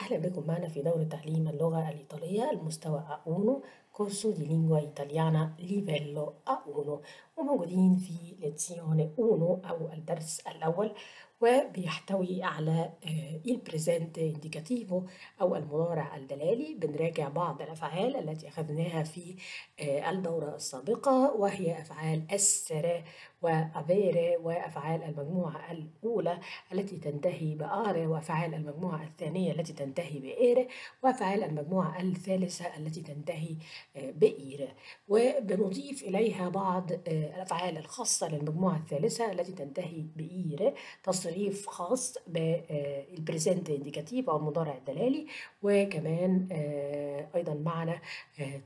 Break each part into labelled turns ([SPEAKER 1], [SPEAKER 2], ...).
[SPEAKER 1] أهلا بكم معنا في دورة تعليم اللغة الإيطالية المستوى A1 corso di lingua italiana livello A1 وموجودين في lezione 1 أو الدرس الأول وبيحتوي على ال presente indicativo أو المضارع الدلالي. بنراجع بعض الأفعال التي أخذناها في الدورة السابقة وهي أفعال essere وأفيري وأفعال المجموعة الأولى التي تنتهي ب are وأفعال المجموعة الثانية التي تنتهي ب ere وأفعال المجموعة الثالثة التي تنتهي ب ire وبنضيف إليها بعض الأفعال الخاصة للمجموعة الثالثة التي تنتهي ب ire تصريف خاص بال presente indicativo أو المضارع الدلالي. وكمان أيضا معنا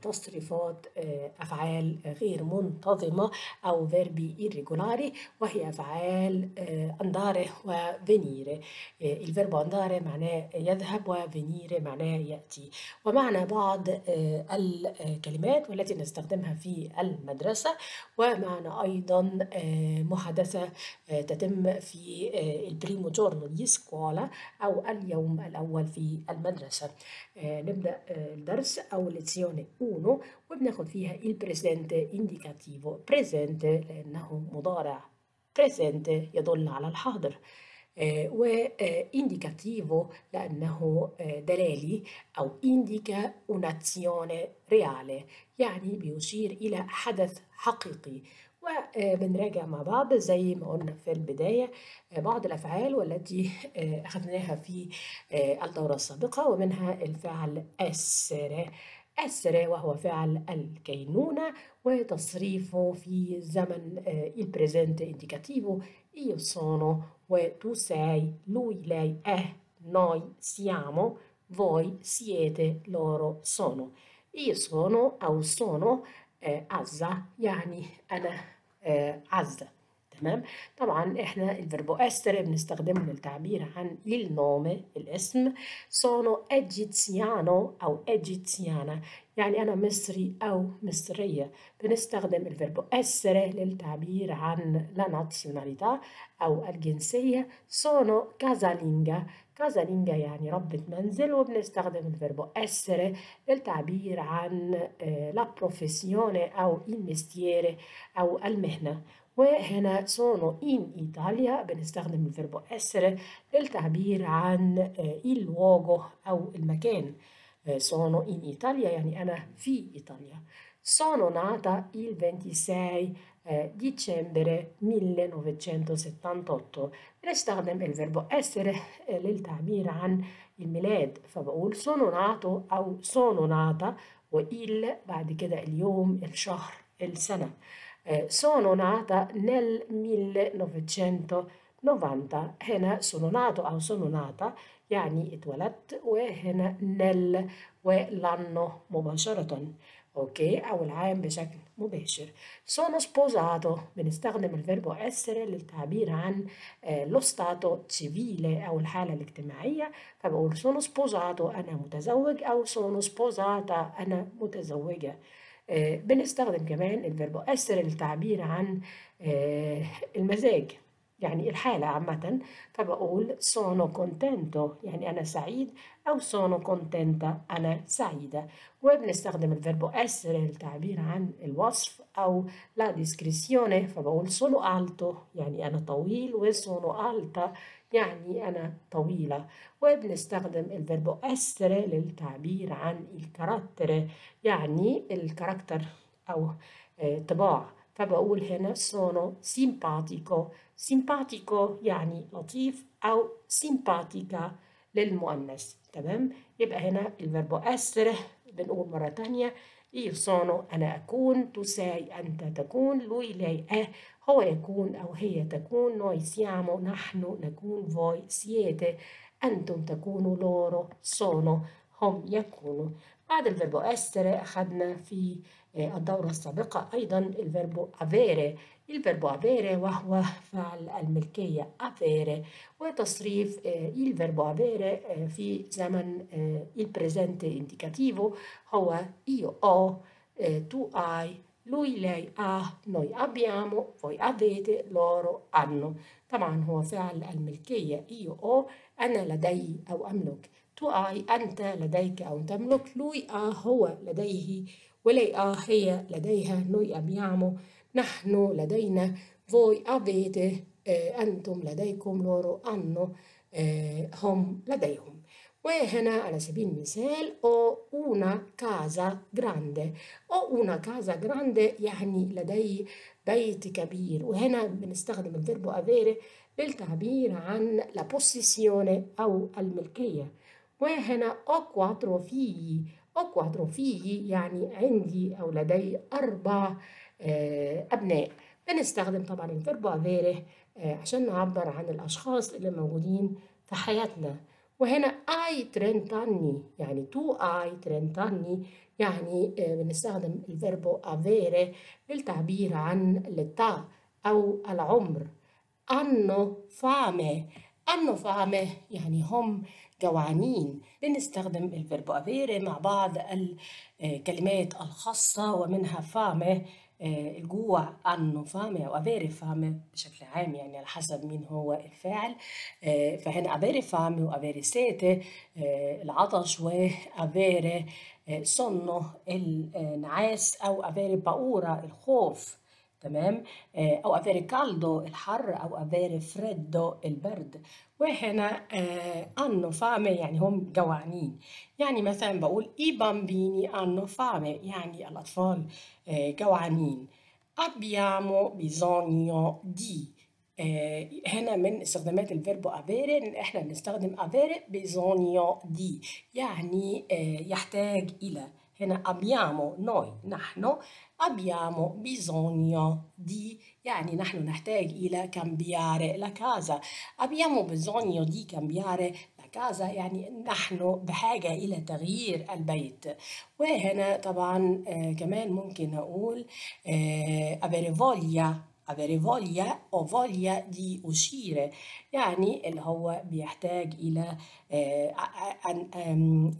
[SPEAKER 1] تصريفات أفعال غير منتظمة أو verbi irregolari وهي أفعال andare و venire ال verbo andare معناه يذهب و venire معناه يأتي ومعنا بعض الكلمات والتي نستخدمها في المدرسة ومعنا أيضا محادثة تتم في ال primo giorno di scuola أو اليوم الأول في المدرسة نبدأ الدرس أو lezione 1 وبناخد فيها ال presente indicativo presente لأنه مضارع presente يدل على الحاضر و indicativo لأنه دلالي أو indica un'azione reale. يعني بيشير إلى حدث حقيقي وبنراجع مع بعض زي ما قلنا في البداية بعض الأفعال والتي أخذناها في الدورة السابقة ومنها الفعل essere essere وهو فعل الكينونة وتصريفه في زمن البريزنت indicativo io sono و tu sei lui lei è noi siamo voi siete loro sono io sono أو sono عزة يعني أنا عزة تمام؟ طبعا إحنا ال verbo essere بنستخدمه للتعبير عن nome الاسم sono egiziano أو egiziana. يعني أنا مصري أو مصرية. بنستخدم ال verbo essere للتعبير عن la nazionalità أو الجنسية. Sono casalinga. Casalinga يعني ربة منزل. وبنستخدم ال verbo essere للتعبير عن la professione أو il mestiere أو المهنة. وهنا sono in Italia بنستخدم ال verbo essere للتعبير عن il luogo أو المكان sono in Italia يعني أنا في إيطاليا sono nata il 26 dicembre 1978 بنستخدم ال verbo essere للتعبير عن الميلاد فبقول sono nato أو sono nata و il بعد كده اليوم الشهر السنة sono nata nel 1990 هنا sono nato أو sono nata يعني اتولدت وهنا nel وال anno مباشرة okay أو العام بشكل مباشر sono sposato بنستخدم ال verbo essere للتعبير عن lo stato civile أو الحالة الاجتماعية فبقول sono sposato أنا متزوج أو sono sposata أنا متزوجة بنستخدم كمان ال verbo essere للتعبير عن المزاج يعني الحالة عامة. فبقول sono contento يعني أنا سعيد أو sono contenta أنا سعيدة. وبنستخدم ال verbo essere للتعبير عن الوصف أو la descrizione فبقول sono alto يعني أنا طويل. و sono alta يعني أنا طويلة وبنستخدم ال verbo essere للتعبير عن ال carattere يعني ال carattere أو طباع. فبقول هنا sono simpatico. Simpatico يعني لطيف أو simpatica للمؤنث. تمام؟ يبقى هنا ال verbo essere بنقول مرة تانية. io sono أنا أكون sei أنت تكون lui lei è هو يكون أو هي تكون noi siamo نحن نكون voi siete أنتم تكونوا loro sono هم يكونوا بعد ال verbo essere أخذنا في الدورة السابقة أيضا ال verbo avere. ال verbo avere وهو فعل الملكية avere. وتصريف ال verbo avere في زمن ال presente indicativo هو io ho tu hai. Lui lei ha noi abbiamo voi avete loro hanno. طبعا هو فعل الملكية io ho أنا لدي أو أملك تو اي أنت لديك أو تملك lui ha هو لديه ولي ha هي لديها noi abbiamo نحن لدينا voi avete آه، أنتم لديكم loro hanno آه، هم لديهم وهنا على سبيل المثال o una casa grande. ho una casa grande يعني لدي بيت كبير. وهنا بنستخدم ال verbo avere للتعبير عن la possessione أو الملكية. وهنا ho quattro figli. ho quattro figli يعني عندي أو لدي أربع آه، أبناء. بنستخدم طبعا ال verbo avere آه، عشان نعبر عن الأشخاص اللي موجودين في حياتنا. وهنا hai trent'anni يعني tu hai trent'anni يعني آه، بنستخدم ال verbo avere للتعبير عن l'età أو العمر. hanno fame hanno fame يعني هم جوعانين بنستخدم ال verbo avere مع بعض الكلمات الخاصة ومنها آه، الجوع hanno fame أو avere fame بشكل عام يعني على حسب مين هو الفاعل. آه، فهنا avere fame و avere sete آه، العطش و avere آه، sonno النعاس أو avere paura الخوف. تمام؟ آه، أو avere caldo الحر أو avere freddo البرد. وهنا آه، hanno fame يعني هم جوعانين يعني مثلا بقول i bambini hanno fame يعني الأطفال آه، جوعانين abbiamo bisogno di آه، هنا من استخدامات الفيربو avere إن إحنا بنستخدم avere bisogno di يعني يحتاج إلى هنا abbiamo noi نحن abbiamo bisogno di يعني نحن نحتاج إلى cambiare la casa abbiamo bisogno di cambiare la casa يعني نحن بحاجة إلى تغيير البيت وهنا طبعا آه كمان ممكن أقول آه avere voglia avere voglia o voglia di uscire. يعني اللي هو بيحتاج إلى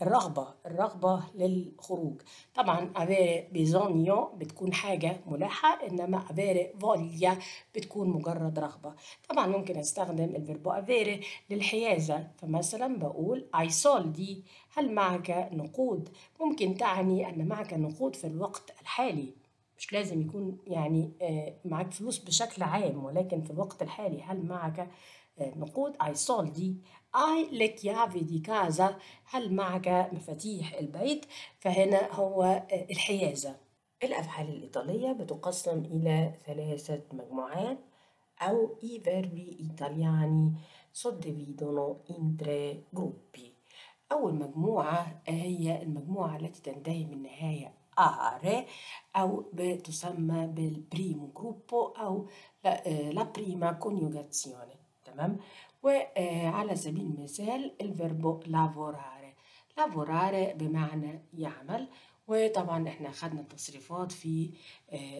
[SPEAKER 1] الرغبة الرغبة للخروج طبعا avere bisogno بتكون حاجة ملحة إنما avere voglia بتكون مجرد رغبة طبعا ممكن أستخدم الفيربو avere للحيازة فمثلا بقول ai soldi هل معك نقود ممكن تعني أن معك نقود في الوقت الحالي مش لازم يكون يعني آه، معاك فلوس بشكل عام ولكن في الوقت الحالي هل معك آه، نقود؟ اي soldi اي chiavi di casa هل معك مفاتيح البيت؟ فهنا هو آه، الحيازة. الأفعال الإيطالية بتقسم إلى ثلاثة مجموعات أو i verbi italiani suddividono tre gruppi أول مجموعة هي المجموعة التي تنتهي من نهاية are أو بتسمى بال primo gruppo أو la prima coniugazione تمام وعلى سبيل المثال ال verbo lavorare. Lavorare بمعنى يعمل وطبعا إحنا خدنا التصريفات في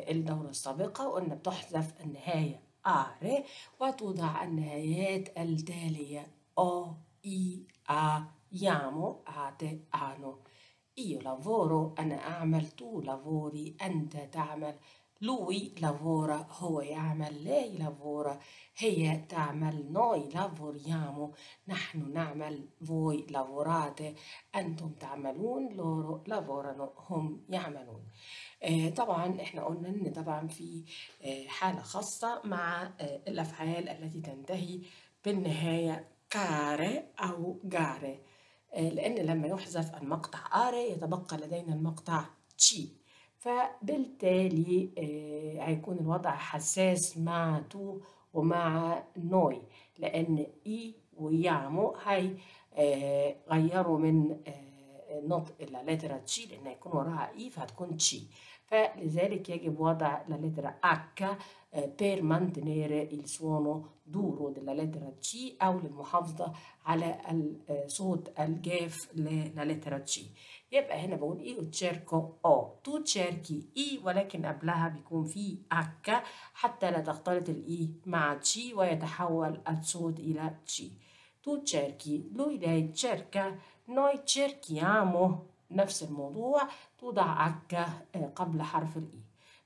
[SPEAKER 1] الدورة السابقة وقلنا بتحذف النهاية are وتوضع النهايات التالية o, i, a, iamo, ate, ano Io lavoro أنا أعمل tu lavori أنت تعمل lui lavora هو يعمل lei lavora هي تعمل noi lavoriamo. نحن نعمل voi lavorate. أنتم تعملون loro lavorano هم يعملون طبعا إحنا قلنا ان طبعا في حالة خاصة مع الأفعال التي تنتهي بالنهاية care أو gare لأن لما يحذف المقطع are يتبقى لدينا المقطع C. فبالتالي آه، هيكون الوضع حساس مع tu ومع noi لأن i و iamo هي آه، غيروا من آه، نطق ال lettera C لأن هيكون وراها i فهتكون ci. فلذلك يجب وضع la lettera H eh, per mantenere il suono duro della lettera C أو للمحافظة على الصوت الجاف ل la lettera C. يبقى هنا بقول إيه؟ cerco o. tu cerchi i ولكن قبلها بيكون في H حتى لا تختلط الإي مع تشي ويتحول الصوت إلى ci tu cerchi lui lei cerca noi cerchiamo نفس الموضوع. توضع آه، قبل حرف الإي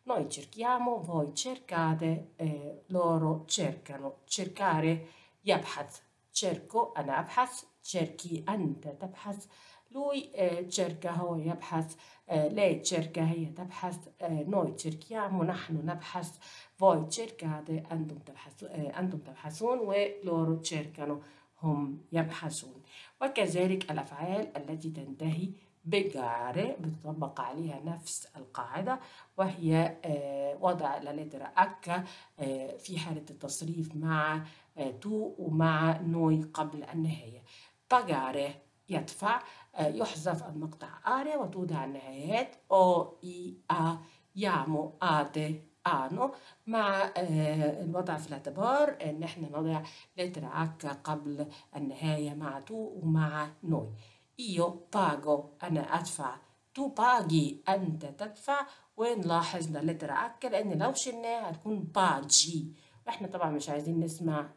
[SPEAKER 1] Noi cerchiamo, voi cercate, eh, loro cercano. Cercare يبحث. Cerco أنا أبحث. cerchi أنت تبحث lui eh, cerca هو يبحث eh, lei cerca هي تبحث eh, noi cerchiamo نحن نبحث voi cercate أنتم تبحث eh, أنتم تبحثون ولورو cercano هم يبحثون وكذلك الأفعال التي تنتهي ب gare بتطبق عليها نفس القاعدة وهي آه، وضع lettera acca آه، في حالة التصريف مع آه، tu ومع noi قبل النهاية. pagare يدفع يحذف المقطع are وتوضع النهايات o i a iamo ate ano مع الوضع في الاعتبار إن إحنا نضع lettera acca قبل النهاية مع tu ومع noi. Io pago أنا أدفع tu paghi أنت تدفع ونلاحظ lettera acca لأن لو شلناها هتكون pagi وإحنا طبعا مش عايزين نسمع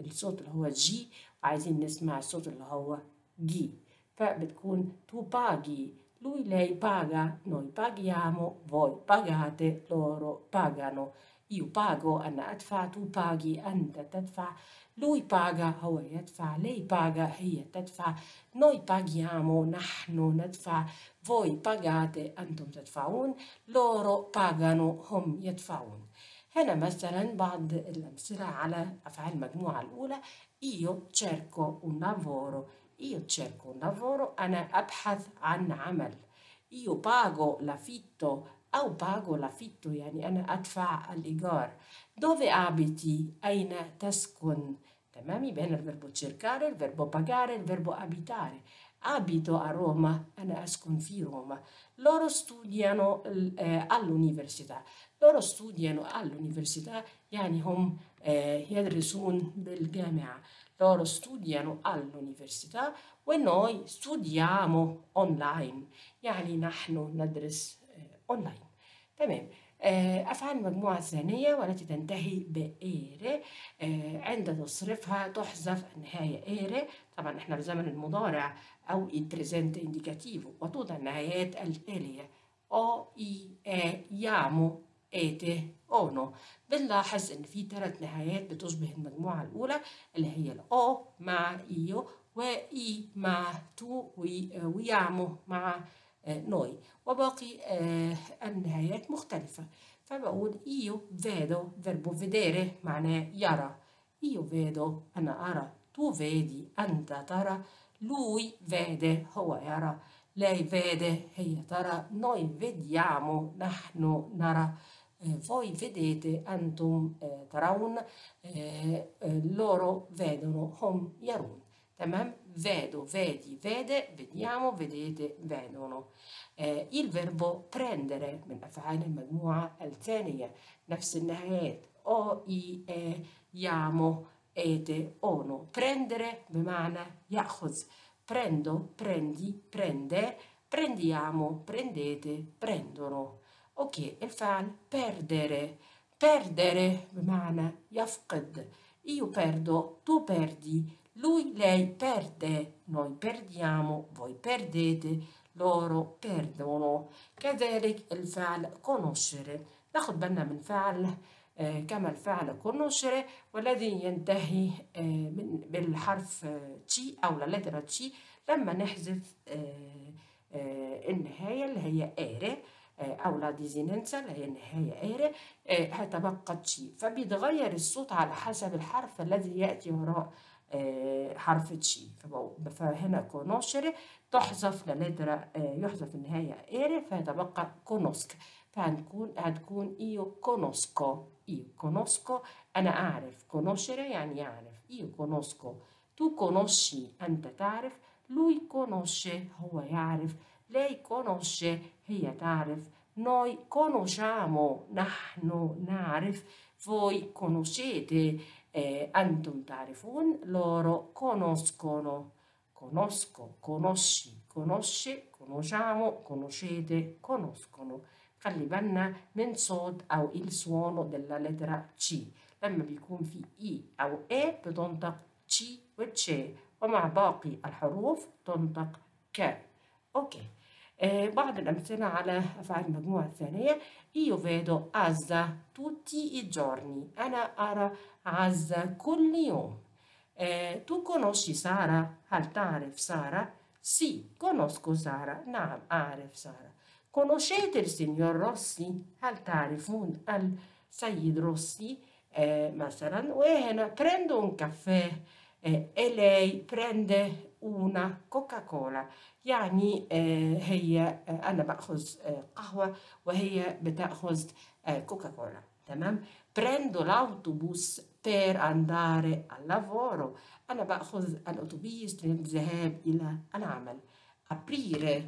[SPEAKER 1] الصوت اللي هو جي وعايزين نسمع الصوت اللي هو ghi فبتكون tu paghi lui lei paga noi paghiamo voi pagate loro pagano. Io pago أنا أدفع تو باجي أنت تدفع lui paga هو يدفع lei paga هي تدفع noi paghiamo نحن ندفع voi pagate أنتم تدفعون loro pagano هم يدفعون هنا مثلا بعض الأمثلة على أفعال المجموعة الأولى io cerco un lavoro. Io cerco un lavoro أنا أبحث عن عمل io pago l'affitto أو pago l'affitto يعني أنا أدفع الإيجار dove abiti أين تسكن تمام يبقى هنا الفيربو cercare الفيربو pagare الفيربو abitare abito a Roma أنا أسكن في روما loro studiano eh, all'università loro studiano all'università يعني هم eh, يدرسون بالجامعة loro studiano all'università ونوي studiamo online يعني نحن ندرس أونلاين. تمام. أفعال المجموعة الثانية والتي تنتهي ب ere عند تصريفها تحذف النهاية ere. طبعا إحنا في زمن المضارع أو ال presente indicativo وتوضع النهايات التالية o i e iamo ete ono بنلاحظ إن في ثلاث نهايات بتشبه المجموعة الأولى اللي هي الأو مع إيو وإي مع تو ويامو مع نوي. وباقي النهايات مختلفة. فبقول io vedo verbo vedere معناه يرى. io vedo أنا أرى. tu vedi أنت ترى. lui vede هو يرى. lei vede هي ترى. noi vediamo نحن نرى. voi vedete أنتم ترون. loro vedono هم يرون. تمام؟ vedo vedi vede vediamo vedete vedono آه il verbo prendere من أفعال المجموعة الثانية نفس النهايات o i e يامو ete ono prendere بمعنى يأخذ prendo prendi prende prendiamo prendete prendono اوكي الفعل perdere perdere بمعنى يفقد io perdo tu perdi Lui, lei perde, noi perdiamo, voi perdete, loro perdono. كذلك الفعل conoscere. ناخد بالنا من فعل كما الفعل conoscere. والذي ينتهي بالحرف C أو lettera C لما نحذف النهاية اللي هي ere أو la desinenza اللي هي النهاية ere هتبقى C فبيتغير الصوت على حسب الحرف الذي يأتي وراء حرف C فهنا conoscere تحذف ال lettera يحذف النهاية ere فيتبقى conosc. فهنكون هتكون io conosco. io conosco. أنا أعرف conoscere يعني يعرف. io conosco. tu conosci أنت تعرف. lui conosce هو يعرف. lei conosce هي تعرف. noi conosciamo نحن نعرف. voi conoscete eh, أنتم تعرفون loro conoscono conosco conosci conosce conosciamo conoscete conoscono. خلي بالنا من صوت أو ال suono della lettera C. لما بيكون في i أو e بتنطق تشي وتشي ومع باقي الحروف تنطق ك okay آه بعض الأمثلة على أفعال المجموعة الثانية io vedo Azza tutti i giorni. أنا أرى عزة كل يوم eh, tu conosci Sara هل تعرف سارة sì conosco Sara نعم أعرف سارة conoscete il signor Rossi هل تعرفون السيد روسي eh, مثلا وهنا prendo un caffè eh, e lei prende una كوكاكولا يعني eh, هي eh, أنا بأخذ eh, قهوة وهي بتأخذ eh, كوكاكولا تمام prendo l'autobus per andare al lavoro أنا بأخذ الأتوبيس للذهاب إلى العمل aprire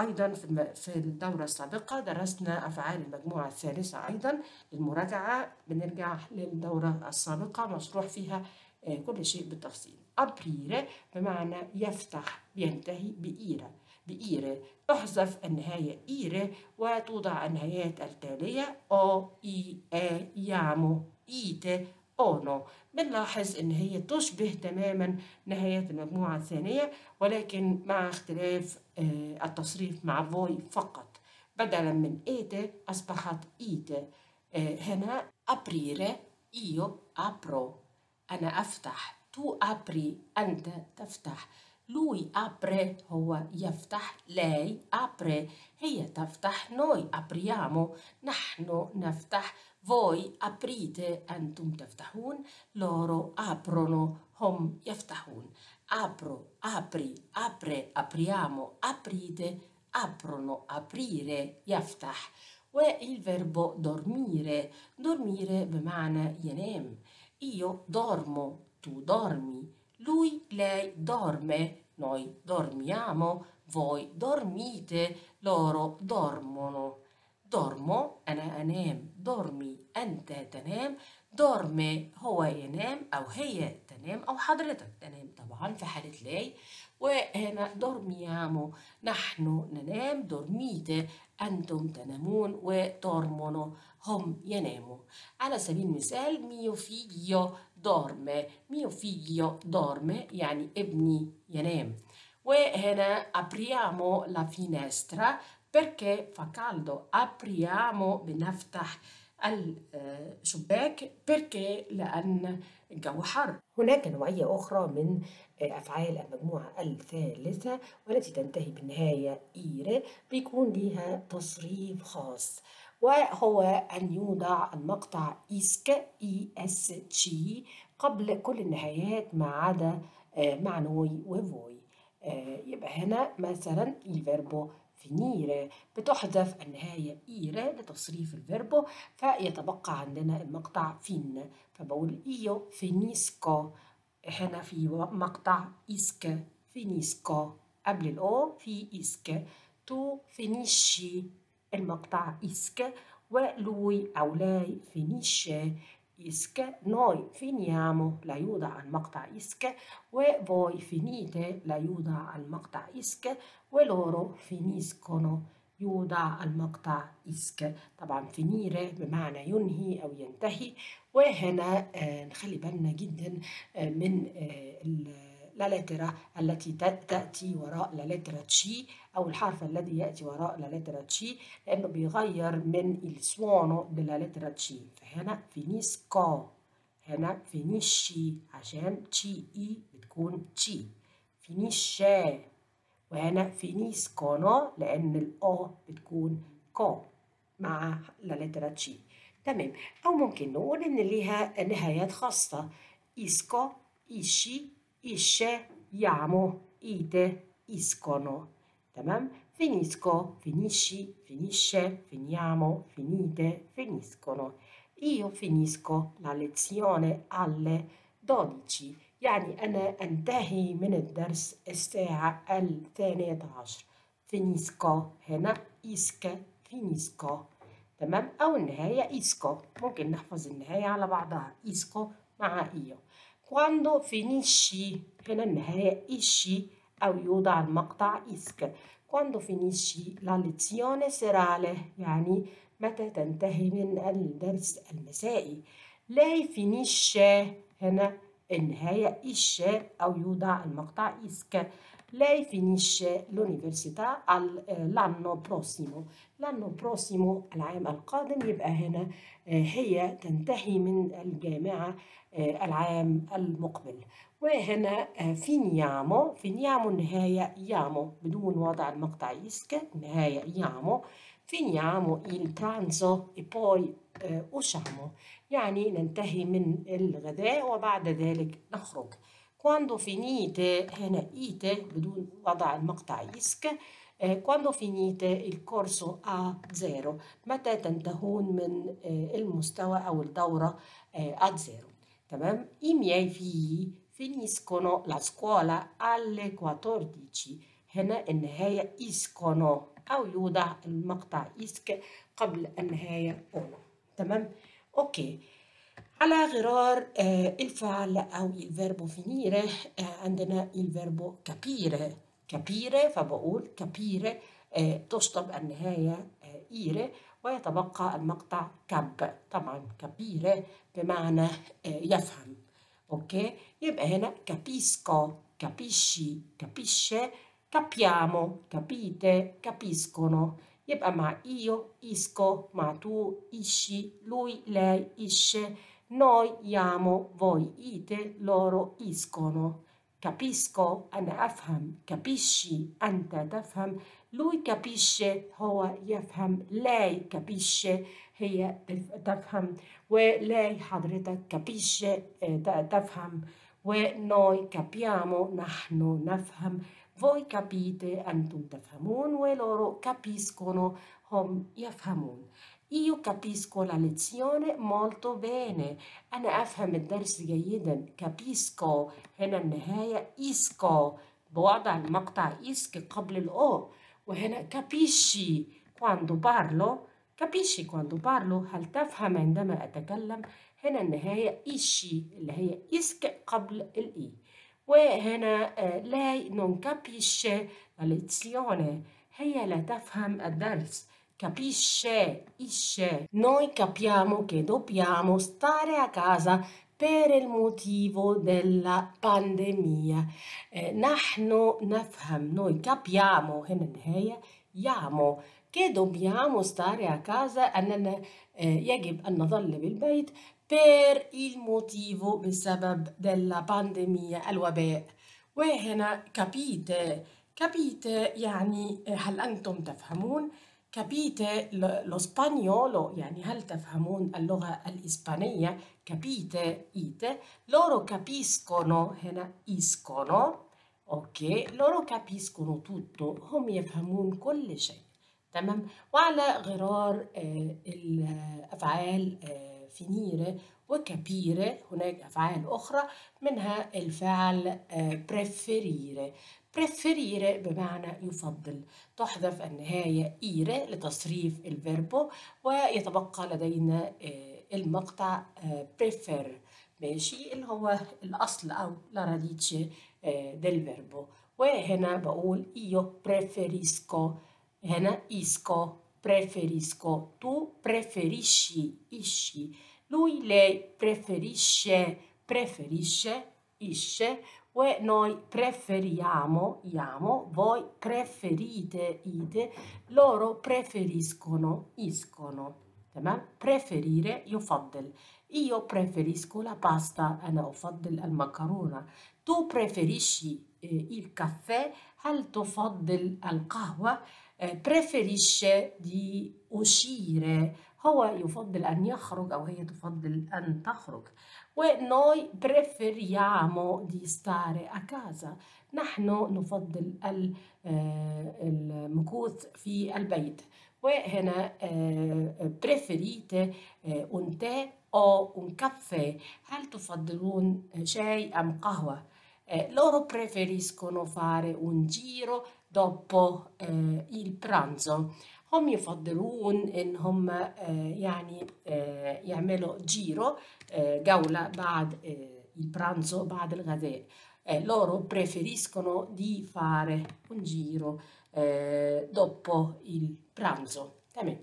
[SPEAKER 1] أيضا في الدورة السابقة درسنا أفعال المجموعة الثالثة أيضا للمراجعة بنرجع للدورة السابقة مشروح فيها كل شيء بالتفصيل aprire بمعنى يفتح بينتهي بإيرة بإيرة. تحذف النهاية إيرة وتوضع النهايات التالية أو إي آ يامو. إيتي أونو. بنلاحظ إن هي تشبه تماما نهايات المجموعة الثانية ولكن مع اختلاف آه، التصريف مع فوي فقط. بدلا من إيتي أصبحت إيتي آه، هنا aprire io apro أنا أفتح. tu apri أنت تفتح. lui apre هو يفتح lei apre هي تفتح noi apriamo نحن نفتح voi aprite أنتم تفتحون loro aprono هم يفتحون apro apri apre apriamo aprite aprono aprire يفتح والverbo verbo dormire dormire بمعنى ينام io dormo tu dormi lui lei dorme noi dormiamo voi dormite loro dormono. Dormo أنا أنام dormi أنت تنام dorme هو ينام أو هي تنام أو حضرتك تنام طبعا في حالة لاي وهنا dormiamo. نحن ننام dormite أنتم تنامون ودورمونو هم يناموا على سبيل المثال mio figlio dorme mio figlio dorme يعني ابني ينام وهنا apriamo la finestra perché fa caldo. Apriamo بنفتح الشباك perché لأن الجو حر هناك نوعية أخرى من أفعال المجموعة الثالثة والتي تنتهي بالنهاية إيرة بيكون لها تصريف خاص. وهو أن يوضع المقطع إسك إي إس تشي قبل كل النهايات ما عدا آه، مع noi و voi. آه، يبقى هنا مثلا ال verbo finire بتحذف النهاية ire لتصريف ال verbo فيتبقى عندنا المقطع fin. فبقول io finisco هنا في مقطع isc finisco قبل ال o في isc تو finisci المقطع isc ولوي أو لاي finisce إسك noi finiamo لا يوضع المقطع إسك وفوي finite لا يوضع المقطع إسك ولورو finiscono يوضع المقطع إسك. طبعا فينيرة بمعنى ينهي أو ينتهي. وهنا آه نخلي بالنا جدا آه من آه لا لترة التي تأتي وراء لا لترة تشي أو الحرف الذي يأتي وراء la lettera C لأنه بيغير من ال suono della lettera C فهنا finisco هنا finisci عشان تشي إي بتكون تشي finisce وهنا finiscono لأن ال o بتكون كو مع la lettera C تمام أو ممكن نقول إن ليها نهايات خاصة. إسكو إيشي isce, iamo, ite, iscono. تمام؟ finisco, finisci, finisce, finiamo, finite, finiscono. Io finisco la lezione alle 12 يعني أنا أنتهي من الدرس الساعة الثانية عشر finisco هنا إسك finisco تمام أو النهاية إسكو ممكن نحفظ النهاية على بعضها إسكو مع إيو quando finisci هنا النهاية isci أو يوضع المقطع إسك quando finisci la lezione serale يعني متى تنتهي من الدرس المسائي lei finisce هنا النهاية isce أو يوضع المقطع إسك lei finisce l'università eh, l'anno prossimo. L'anno prossimo العام القادم يبقى هنا هي تنتهي من الجامعة العام المقبل وهنا finiamo finiamo النهاية يامو بدون وضع المقطع يسك النهاية يامو finiamo il pranzo e poi آه، usciamo. يعني ننتهي من الغداء وبعد ذلك نخرج quando finite هنا ite بدون وضع المقطع يسك quando finite corso A0 متى تنتهون من المستوى أو الدورة آه، A0 تمام i miei figli finiscono la scuola alle 14 هنا النهاية iscono أو يوضع المقطع isc قبل النهاية أولى تمام okay على غرار آه، الفعل أو ال verbo finire آه، عندنا ال verbo capire. Capire فبقول capire آه، تشطب النهاية آه، إيره ويتبقى المقطع كاب طبعا capire بمعنى آه، يفهم أوكي يبقى هنا capisco capisci capisce capiamo capite capiscono. يبقى مع io isco مع tu isci lui lei isce. Noi iamo voi ite loro iscono capisco أنا أفهم capisci أنت تفهم lui capisce هو يفهم lei capisce هي تف- تفهم ولي حضرتك capisce آه، ت- تفهم ونوي capiamo نحن نفهم voi capite أنتم تفهمون ولورو capiscono هم يفهمون Io capisco la lezione molto bene أنا أفهم الدرس جيدا capisco هنا النهاية isco بوضع المقطع isc قبل الأو وهنا capisci quando parlo capisci quando parlo هل تفهم عندما أتكلم هنا النهاية isci اللي هي isc قبل الإي وهنا آه، lei non capisce la lezione هي لا تفهم الدرس capisce isce noi capiamo che dobbiamo stare a casa per il motivo della pandemia آه، نحن نفهم noi capiamo هنا النهاية يامو che dobbiamo stare a casa أننا آه، يجب أن نظل بالبيت per il motivo بسبب della pandemia الوباء وهنا capite capite يعني هل أنتم تفهمون capite? Lo lo spagnolo يعني هل تفهمون اللغة الإسبانية capite? Ite? Loro capiscono هنا iscono أوكي loro capiscono tutto. هم يفهمون كل شيء تمام وعلى غرار آه، الأفعال آه، فينيرة وكابيرة هناك أفعال أخرى منها الفعل آه، preferire. preferire بمعنى يفضل. تحذف النهاية إيرة لتصريف الفيربو ويتبقى لدينا آه، المقطع آه، prefer. ماشي؟ اللي هو الأصل أو radice آه، del verbo وهنا بقول io preferisco. هنا isco preferisco. tu preferisci. isci lui lei preferisce preferisce isce ونوي preferiamo iamo voi preferite ite loro preferiscono iscono تمام preferire يفضل io preferisco la pasta أنا أفضل المكرونة tu preferisci eh, il caffè هل تفضل القهوة eh, preferisce di uscire هو يفضل أن يخرج أو هي تفضل أن تخرج ونوي preferiamo di stare a casa نحن نفضل ال- آه، المكوث في البيت وهنا آه، preferite آه، un tè o un caffè هل تفضلون شاي أم قهوة Eh, loro preferiscono fare un giro dopo eh, il pranzo هم يفضلون إن هم آه، يعني آه، يعملوا giro آه، جولة بعد آه، il pranzo بعد الغداء. Eh, loro preferiscono di fare un giro eh, dopo il pranzo. تمام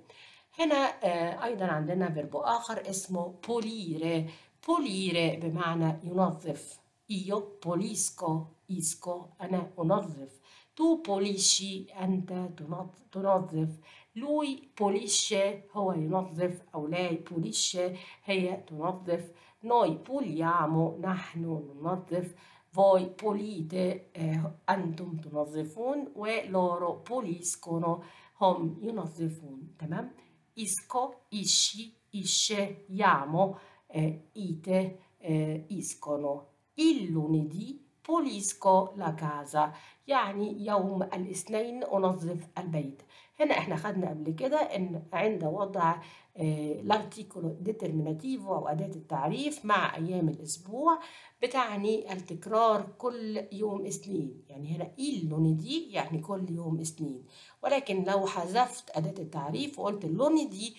[SPEAKER 1] هنا آه، أيضا عندنا verbo آخر اسمه pulire pulire بمعنى ينظف io pulisco isco أنا أنظف تو بوليشي أنت تنظ- تنظف lui pulisce هو ينظف أو lei pulisce هي تنظف noi puliamo نحن ننظف voi pulite eh, أنتم تنظفون ولoro puliscono هم ينظفون تمام isco isci isce iamo eh, ite eh, iscono il lunedì pulisco la casa يعني يوم الاثنين أنظف البيت. هنا إحنا خدنا قبل كده إن عند وضع ال articolo determinativo أو أداة التعريف مع أيام الأسبوع بتعني التكرار كل يوم اثنين. يعني هنا il lunedì يعني كل يوم اثنين. ولكن لو حذفت أداة التعريف وقلت lunedì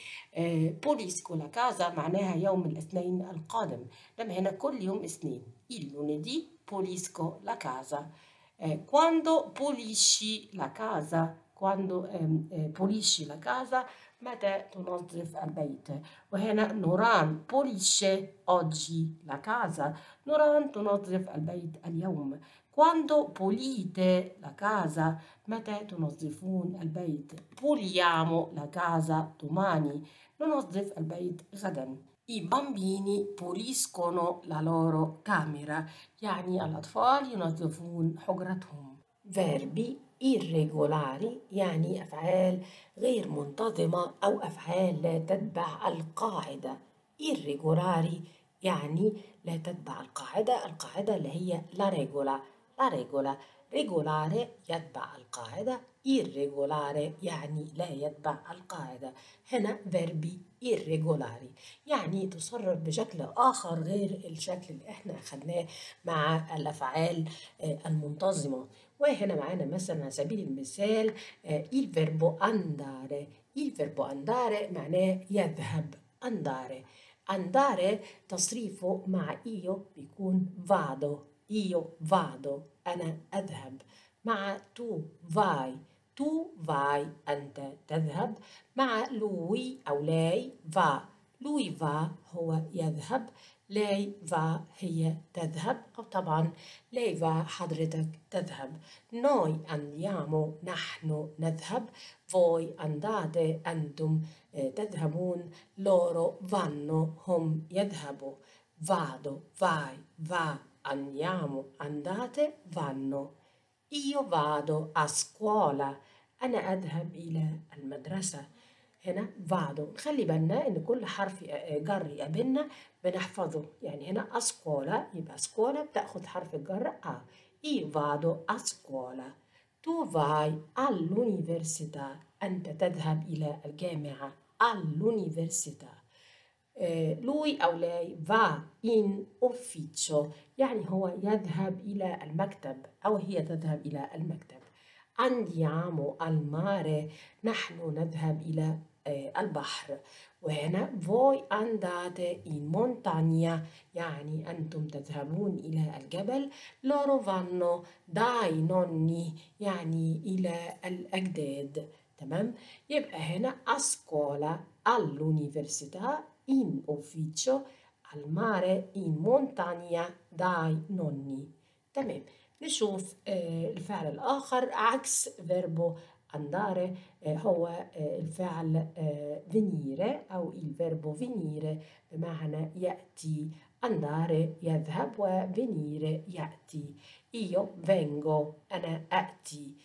[SPEAKER 1] pulisco la casa معناها يوم الاثنين القادم. لما هنا كل يوم اثنين. il lunedì pulisco la casa eh, quando pulisci la casa quando ehm, eh, pulisci la casa متى تنظف البيت وهنا نوران pulisce oggi la casa نوران تنظف البيت اليوم quando pulite la casa متى تنظفون البيت puliamo la casa domani ننظف البيت غدا I bambini puliscono la loro camera. يعني الأطفال ينظفون حجرتهم verbi irregolari يعني أفعال غير منتظمة أو أفعال لا تتبع القاعدة irregolari يعني لا تتبع القاعدة القاعدة اللي هي la regola. La regola regolare يتبع القاعدة irregolare يعني لا يتبع القاعدة هنا verbi irregolari. يعني تصرف بشكل آخر غير الشكل اللي إحنا أخدناه مع الأفعال المنتظمة وهنا معانا مثلا على سبيل المثال il verbo andare. Il verbo andare معناه يذهب andare. Andare تصريفه مع io بيكون vado. Io vado أنا أذهب مع tu vai tu vai أنت تذهب مع lui أو لاي va. Lui va هو يذهب لاي va هي تذهب أو طبعا لاي va حضرتك تذهب noi andiamo نحن نذهب voi andate أنتم تذهبون loro vanno هم يذهبوا vado vai va. Andiamo andate vanno. Io vado a scuola. أنا أذهب إلى المدرسة. هنا vado. خلي بالنا إن كل حرف جر يقابلنا. بنحفظه. يعني هنا أسكولا يبقى سكولا بتاخد حرف الجر أ io vado a scuola. Tu vai all'università. أنت تذهب إلى الجامعة. All'università. Lui أو لاي va in ufficio يعني هو يذهب إلى المكتب أو هي تذهب إلى المكتب andiamo al mare نحن نذهب إلى البحر وهنا voi andate in montagna يعني أنتم تذهبون إلى الجبل loro vanno dai nonni يعني إلى الأجداد تمام يبقى هنا scuola all'università in ufficio al mare in montagna dai nonni تمام نشوف الفعل الآخر عكس فيربو andare هو الفعل venire أو il verbo venire بمعنى يأتي andare يذهب و venire يأتي io vengo أنا أأتي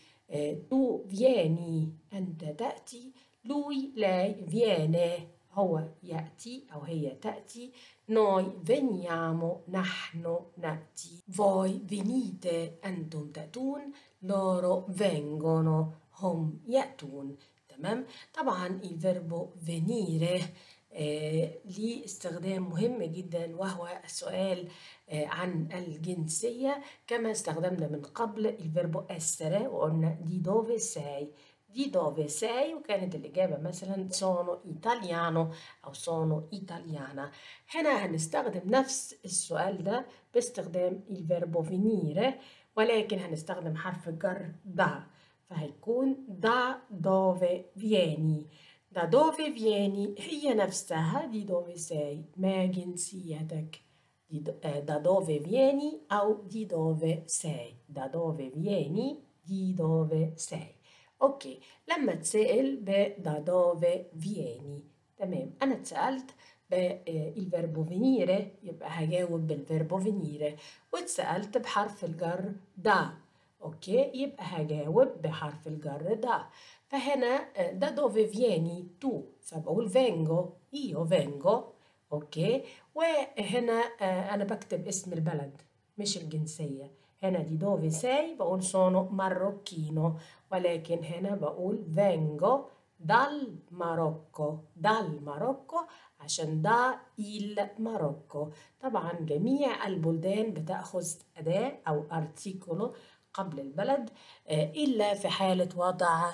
[SPEAKER 1] tu vieni أنت تأتي lui lei viene هو يأتي أو هي تأتي. Noi veniamo نحن نأتي voi venite أنتم تأتون loro vengono هم يأتون تمام طبعا ال verbo venire آه ليه استخدام مهم جدا وهو السؤال عن الجنسية كما استخدمنا من قبل ال verbo essere وقلنا di dove sei di dove sei وكانت الإجابة مثلا sono italiano أو sono italiana. هنا هنستخدم نفس السؤال ده باستخدام ال verbo venire. ولكن هنستخدم حرف الجر da فهيكون da dove vieni? Da dove vieni? هي نفسها di dove sei? ما جنسيتك di, eh, da dove vieni أو di dove sei? Da dove vieni? Di dove sei? okay لما تسأل ب da dove vieni? تمام أنا اتسألت بال verbo venire يبقى هجاوب بال verbo venire. واتسألت بحرف الجر da okay يبقى هجاوب بحرف الجر da فهنا da. Dove vieni tu? فبقول vengo? Io vengo okay وهنا أنا بكتب اسم البلد مش الجنسية هنا دي دوفي ساي بقول sono marocchino. ولكن هنا بقول vengo dal Marocco. Dal Marocco عشان ده il Marocco. طبعا جميع البلدان بتأخذ أداة أو articolo قبل البلد إلا في حالة وضع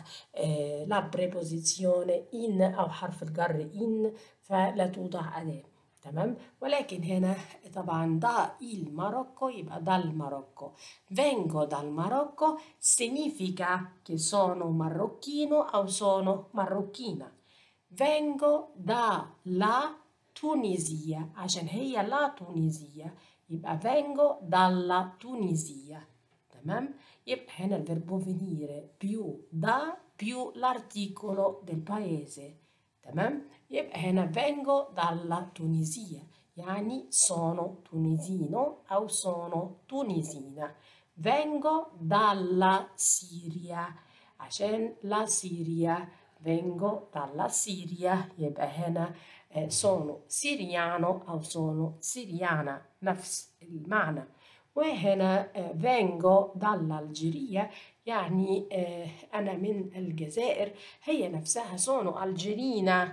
[SPEAKER 1] لا preposizione in أو حرف الجر in فلا توضع أداة تمام ولكن هنا طبعا دا il Marocco يبقى dal Marocco vengo dal Marocco significa che sono marocchino أو sono marocchina vengo dalla Tunisia عشان هي لا تونسية يبقى vengo dalla Tunisia تمام يبقى هنا الفيربو venire più da più l'articolo del paese تمام يبقى هنا vengo dalla Tunisia يعني sono tunisino أو sono tunisina vengo dalla Siria عشان لا سيريا vengo dalla Siria يبقى هنا sono siriano أو sono siriana نفس المعنى وهنا vengo dall'Algeria يعني أنا من الجزائر هي نفسها sono algerina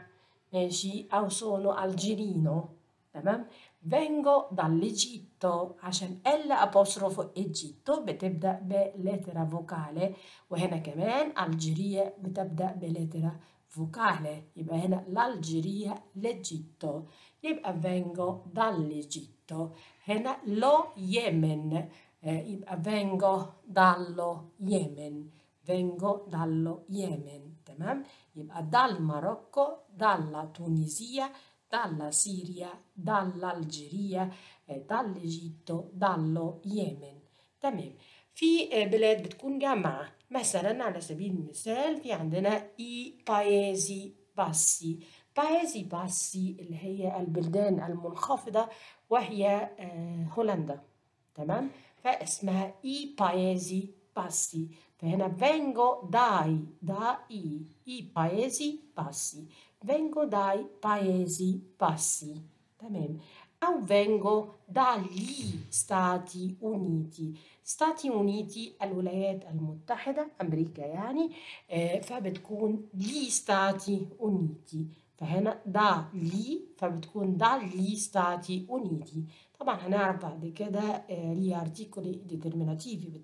[SPEAKER 1] ماشي؟ أو sono algerino تمام؟ vengo dall'Egitto عشان ال apostrofo Egitto بتبدأ بلترة فوكالة. وهنا كمان ألجيريا بتبدأ بلترة فوكالة. يبقى هنا l'Algeria l'Egitto يبقى vengo dall'Egitto هنا lo Yemen يبقى vengo dallo Yemen vengo dallo Yemen تمام يبقى dal Marocco dalla Tunisia dalla Siria dall'Algeria dall'Egitto dallo Yemen تمام في بلاد بتكون جامعة مثلا على سبيل المثال في عندنا i Paesi Bassi Paesi Bassi اللي هي البلدان المنخفضة وهي هولندا تمام فاسمها i Paesi Bassi فهنا vengo dai dai i Paesi Bassi vengo dai Paesi Bassi تمام أو vengo dagli Stati Uniti Stati Uniti الولايات المتحده أمريكا يعني فبتكون gli Stati Uniti فهنا dagli فبتكون dagli Stati Uniti طبعا هنعرف بعد كده ليه articoli determinativi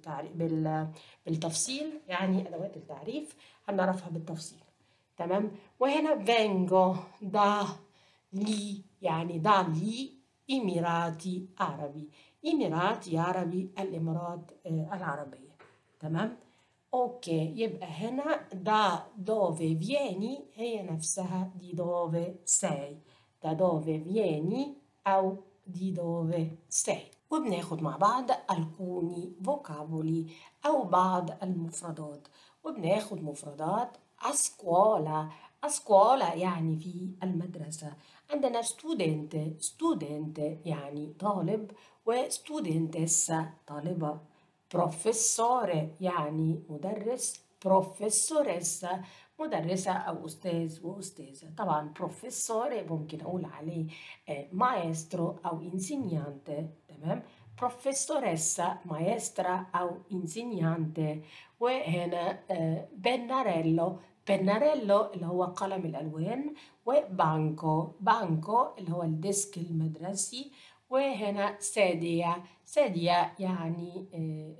[SPEAKER 1] بالتفصيل يعني أدوات التعريف هنعرفها بالتفصيل. تمام؟ وهنا vengo dagli يعني dagli Emirati Arabi. Emirati Arabi الإمارات العربية. تمام؟ أوكي يبقى هنا دا dove vieni هي نفسها di dove sei da dove vieni أو di dove sei. وبناخد مع بعض الكوني فوكابولي أو بعض المفردات وبناخد مفردات أسكولا أسكولا يعني في المدرسة عندنا student student يعني طالب و studentessa طالبة professore يعني مدرس professoressa مدرسة أو أستاذ وأستاذة. طبعا professore ممكن أقول عليه مايسترو أو insegnante تمام؟ professoressa maestra أو insegnante وهنا pennarello pennarello اللي هو قلم الألوان. و banco. banco اللي هو ال desk المدرسي. وهنا سادية سادية يعني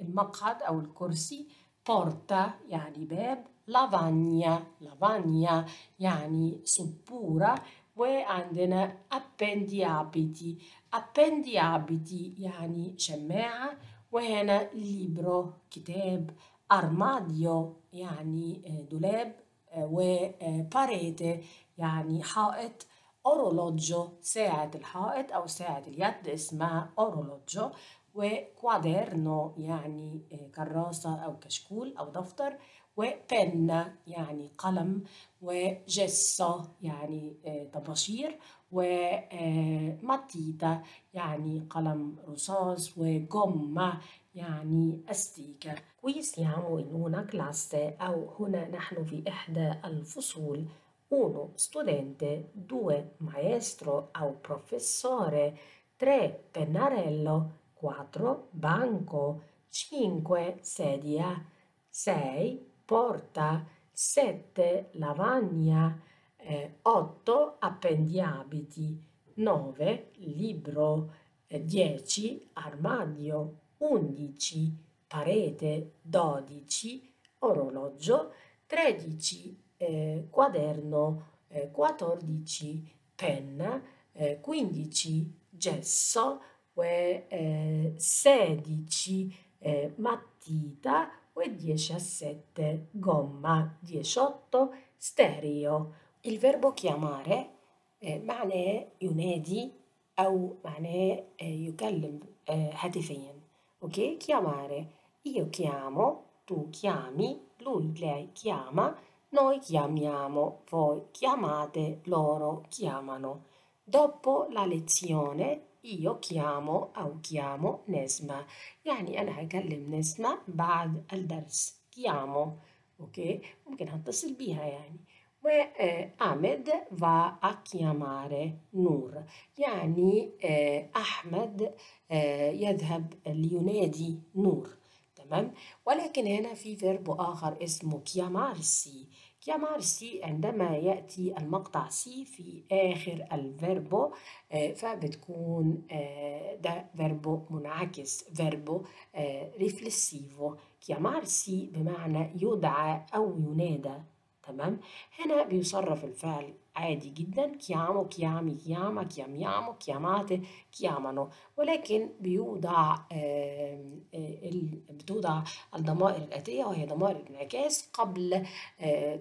[SPEAKER 1] المقعد أو الكرسي. بورتا يعني باب. لافانيا لافانيا يعني سبورة وعندنا appendiabiti appendiabiti يعني شماعة وهنا ليبرو كتاب أرماديو يعني دولاب وباريتي يعني حائط orologio ساعة الحائط أو ساعة اليد اسمها orologio وكوادرنو يعني كراسة أو كشكول أو دفتر وبن يعني قلم وجسة يعني طباشير وماتيتا يعني قلم رصاص وجمة يعني أستيكة Qui siamo in una classe أو هنا نحن في إحدى الفصول uno studente, due maestro أو professore, tre pennarello, quattro banco, cinque sedia, sei porta, 7 lavagna, 8 eh, appendiabiti, 9 libro, 10 eh, armadio, 11 parete, 12 orologio, 13 eh, quaderno, eh, 14 penna, eh, 15 gesso, eh, 16 matita, e 17 gomma, 18 stereo. Il verbo chiamare معناه ينادي أو معناه يكلم هاتفيا أوكي chiamare io chiamo tu chiami lui lei chiama noi chiamiamo, voi chiamate, loro chiamano. Dopo la lezione io chiamo أو chiamo نسمة يعني أنا هكلم نسمة بعد الدرس chiamo أوكي ممكن هتصل بيها يعني وأحمد va a chiamare نور يعني أحمد يذهب لينادي نور تمام ولكن هنا في verbo آخر اسمه chiamarsi. Chiamarsi عندما يأتي المقطع si في آخر ال verbo فبتكون ده verbo منعكس verbo riflessivo chiamarsi بمعنى يدعى أو ينادى تمام؟ هنا بيصرف الفعل عادي جدا chiamo chiami chiama chiamiamo chiamate chiamano. ولكن بيوضع بتوضع الضمائر الآتية وهي ضمائر الانعكاس قبل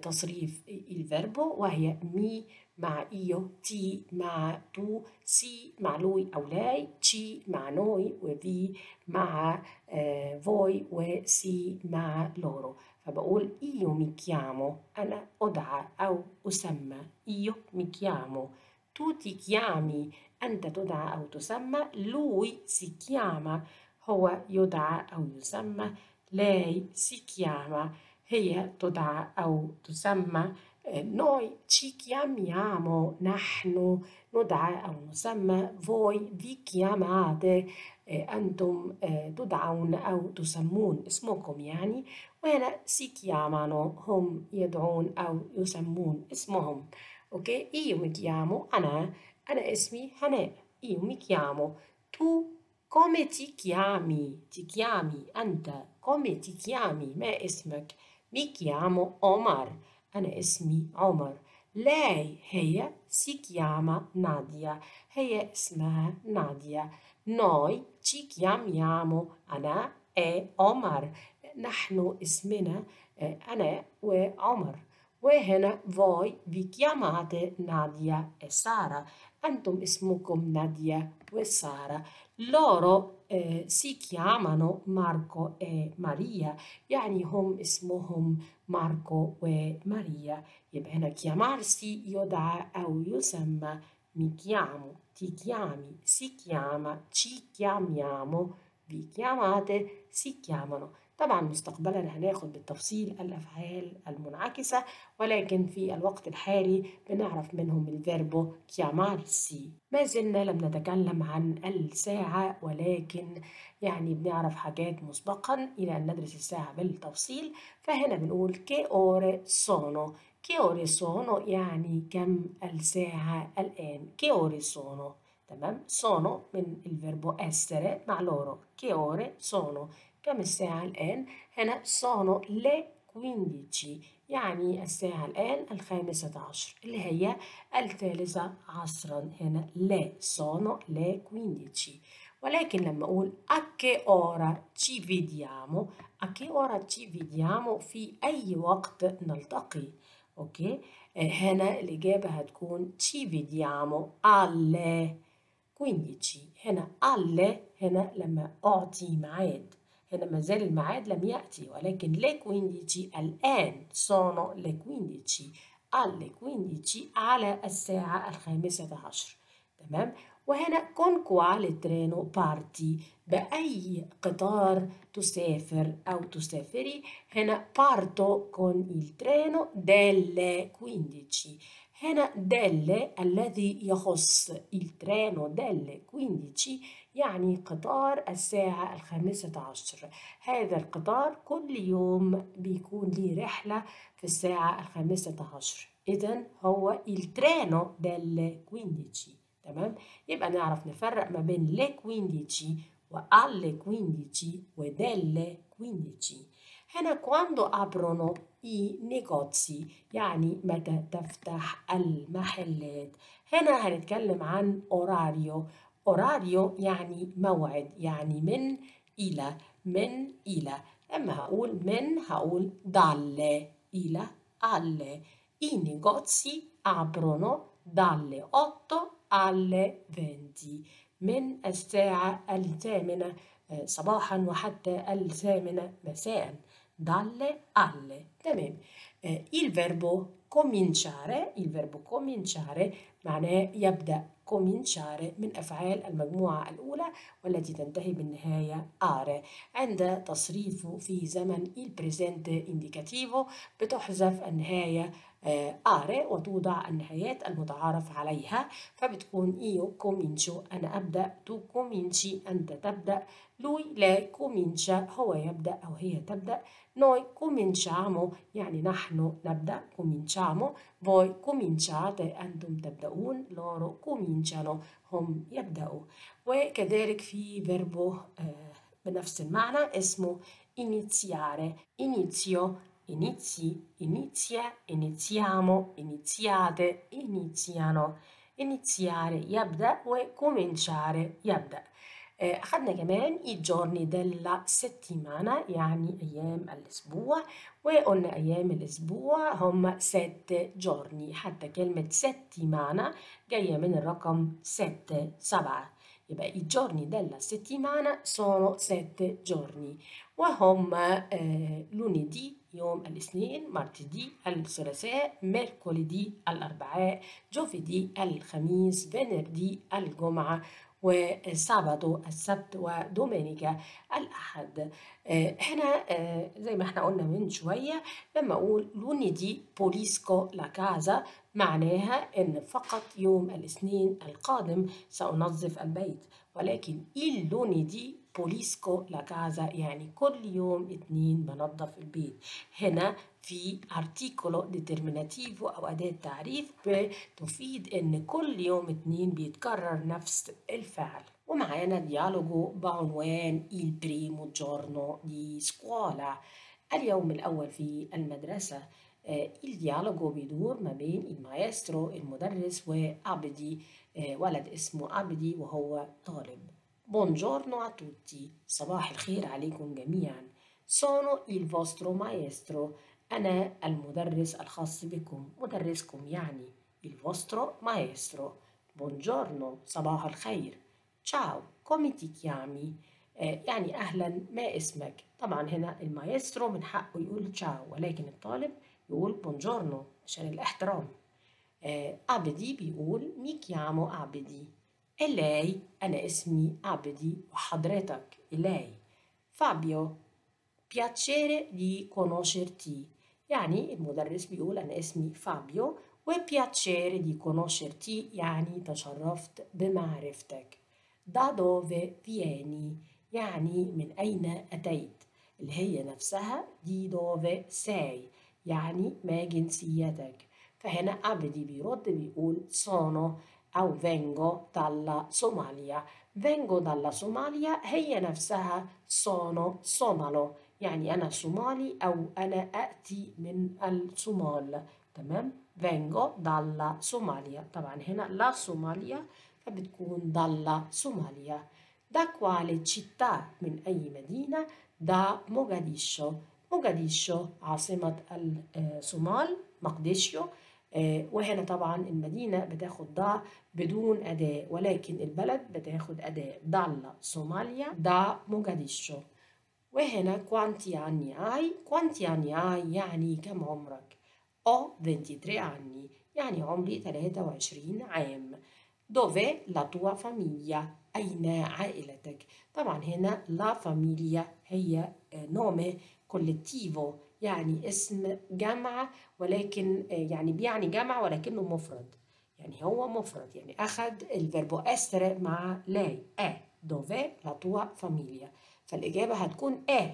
[SPEAKER 1] تصريف ال verbo وهي mi مع io ti مع tu si مع lui أو lei ci مع noi و vi مع فوي وسي مع لورو فبقول io mi chiamo أنا أدعى أو أسمى io mi chiamo. Tu ti chiami أنت تدعى أو تسمى lui si chiama. هو يدعى أو يسمى lei si chiama. هي تدعى أو تسمى noi ci chiamiamo. نحن ندعى أو نسمى voi vi chiamate. أنتم تدعون أو تسمون اسمكم يعني وهنا chiamano هم يدعون أو يسمون اسمهم أوكي mi chiamo أنا أنا اسمي هناء tu come ti chiami ti chiami أنت ti chiami ما اسمك chiamo Omar أنا اسمي عمر lei هي chiama Nadia هي اسمها noi ci chiamiamo أنا e Omar نحن اسمنا أنا وعمر وهنا voi vi chiamate Nadia e Sara أنتم اسمكم نادية وسارة loro eh, si chiamano Marco e Maria يعني هم اسمهم ماركو وماريا يبقى هنا chiamarsi يدعى أو يسمى mi chiamo, ti chiami, si chiama, ci chiamiamo, vi chiamate, si chiamano طبعا مستقبلا هناخد بالتفصيل الأفعال المنعكسة ولكن في الوقت الحالي بنعرف منهم الفيربو chiamarsi. ما زلنا لم نتكلم عن الساعة ولكن يعني بنعرف حاجات مسبقا إلى أن ندرس الساعة بالتفصيل. فهنا بنقول che ore sono che ore sono يعني كم الساعة الآن؟ che ore sono تمام؟ sono من الفيربو essere مع loro. che ore sono كم الساعة الآن؟ هنا sono le 15 يعني الساعة الآن الخامسة عشر اللي هي الثالثة عصرا هنا le sono le 15 ولكن لما أقول ora ci vediamo a che ora ci vediamo في أي وقت نلتقي. أوكي؟ آه، هنا الإجابة هتكون ci vediamo alle 15 هنا alle هنا لما أعطي ميعاد. هنا ما زال الميعاد لم يأتي ولكن le 15 الآن sono le 15 alle 15 على الساعة الخامسة عشر. تمام؟ وهنا quale treno parti بأي قطار تسافر أو تسافري هنا con il treno delle 15 هنا delle الذي يخص treno delle 15 يعني قطار الساعة الخامسة عشر. هذا القطار كل يوم بيكون ليه رحلة في الساعة الخامسة عشر. إذا هو treno delle 15 تمام؟ يبقى نعرف نفرق ما بين le 15 و alle 15 و delle 15 هنا quando aprono i negozi يعني متى تفتح المحلات. هنا هنتكلم عن orario. Orario يعني موعد يعني من إلى من إلى. لما هقول من هقول dalle إلى alle i negozi aprono dalle 8 alle 20 من الساعة الثامنة صباحا وحتى الثامنة مساء. dalle alle تمام. il verbo cominciare il verbo cominciare معناه يبدأ. Cominciare من أفعال المجموعة الأولى والتي تنتهي بالنهاية are عند تصريفه في زمن il presente indicativo بتحذف النهاية are وتوضع النهايات المتعارف عليها. فبتكون io comincio أنا أبدأ tu cominci أنت تبدأ. lui lei comincia هو يبدأ أو هي تبدأ. noi cominciamo يعني نحن نبدأ cominciamo voi cominciate أنتم تبدأون. loro cominciano هم يبدأوا. وكذلك في verbo بنفس المعنى اسمه iniziare inizio inizi inizia iniziamo iniziate iniziano iniziare يبدأ وcominciare يبدأ أخذنا كمان i giorni della settimana يعني أيام الأسبوع وقلنا أيام الأسبوع هم ست جورني حتى كلمة settimana جاية من الرقم ستة سبعة يبقى i giorni della settimana sono sette giorni وهم lunedì يوم الاثنين martedì الثلاثاء mercoledì الأربعاء giovedì الخميس venerdì الجمعة و sabato السبت و domenica الأحد. هنا زي ما إحنا قلنا من شوية لما أقول lunedì pulisco la casa معناها إن فقط يوم الاثنين القادم سأنظف البيت. ولكن il lunedì pulisco la casa يعني كل يوم اتنين بنظف البيت. هنا في articolo determinativo أو أداة تعريف بتفيد إن كل يوم اتنين بيتكرر نفس الفعل. ومعانا dialogo بعنوان il primo giorno di scuola اليوم الأول في المدرسة. الديالوجو بيدور ما بين المايسترو المدرس وعبدي ولد اسمه عبدي وهو طالب. Buongiorno a tutti. صباح الخير عليكم جميعا Sono il vostro maestro. أنا المدرس الخاص بكم مدرسكم يعني il vostro maestro. Buongiorno صباح الخير Ciao come ti chiami? يعني أهلا ما اسمك طبعا هنا المايسترو من حقه يقول تشاو ولكن الطالب يقول buongiorno عشان الاحترام عبدي بيقول mi chiamo Abdi e lei أنا اسمي عبدي وحضرتك e lei Fabio piacere di conoscerti. يعني المدرس بيقول أنا اسمي فابيو و piacere di conoscerti يعني تشرفت بمعرفتك. da dove vieni يعني من أين أتيت؟ اللي هي نفسها دي dove sei يعني ما جنسيتك. فهنا عبدي بيرد بيقول sono أو vengo dalla Somalia. Vengo dalla Somalia هي نفسها sono somalo. يعني أنا صومالي أو أنا أأتي من الصومال تمام vengo dalla Somalia. طبعا هنا لا صوماليا فبتكون dalla Somalia. Da quale città من أي مدينة da Mogadiscio. موغاديشو عاصمة الصومال مقديشيو وهنا طبعا المدينة بتاخد da بدون أداة ولكن البلد بتاخد أداة. dalla Somalia da Mogadiscio. وهنا quanti anni hai quanti anni hai يعني كم عمرك؟ ho 23 anni يعني عمري 23 عام. dov'è la tua famiglia أين عائلتك؟ طبعا هنا la famiglia هي nome collettivo. يعني اسم جمع ولكن يعني بيعني جمع ولكنه مفرد. يعني هو مفرد يعني أخذ ال verbo essere مع lei è dove la tua famiglia. فالإجابة هتكون è.